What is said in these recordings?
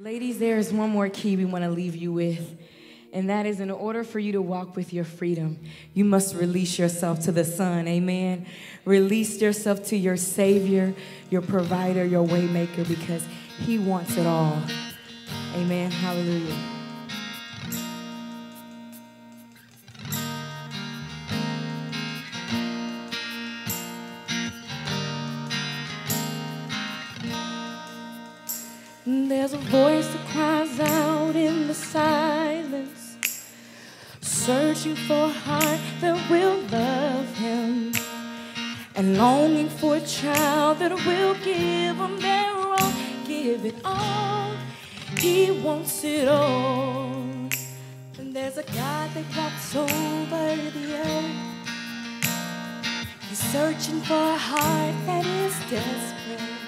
Ladies, there is one more key we want to leave you with. And that is in order for you to walk with your freedom, you must release yourself to the Son. Amen. Release yourself to your Savior, your provider, your waymaker, because He wants it all. Amen. Hallelujah. There's a voice that cries out in the silence, searching for a heart that will love him, and longing for a child that will give him their all, give it all. He wants it all. And there's a God that walks over the earth. He's searching for a heart that is desperate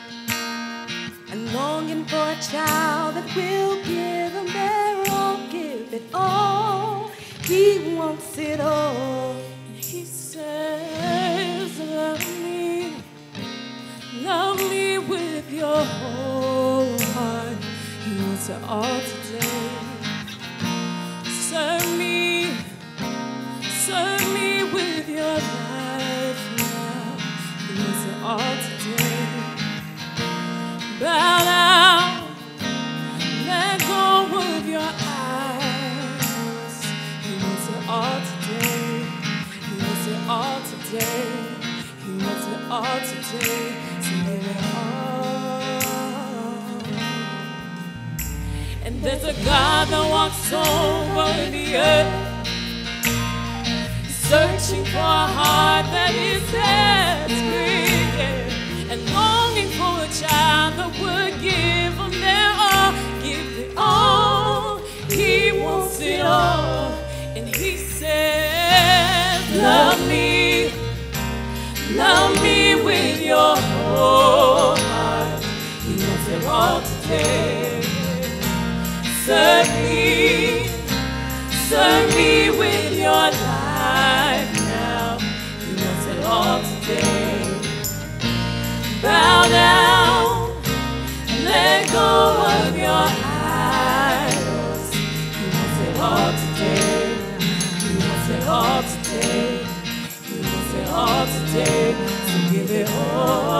and longing for a child that will give him their all, give it all. He wants it all. He says, Love me, love me with your whole heart. He wants it all today. Serve me, serve me with your life now. He wants it all today there's a God that walks over the earth. Searching for a heart that is desperate Wants it all today. Serve me, serve me with your life now. He wants it all today bow down and let go of your idols. He wants it all today. He wants it all today. He wants it all today. So give it all.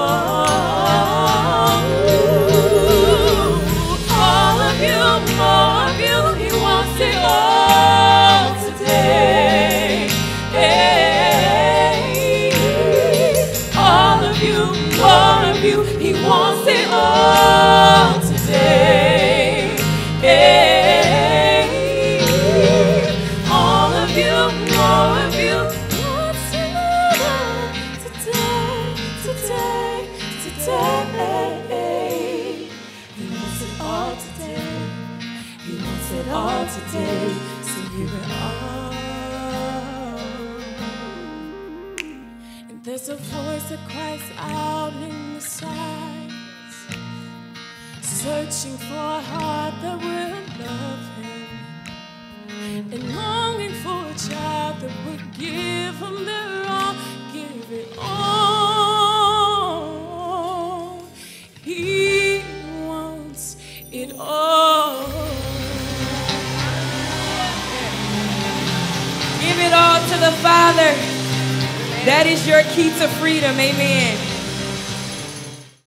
Today. So it all. And there's a voice that cries out in the silence, searching for a heart that will love him, and longing give him their all, give it all. He wants it all. Give it all to the Father. That is your key to freedom. Amen.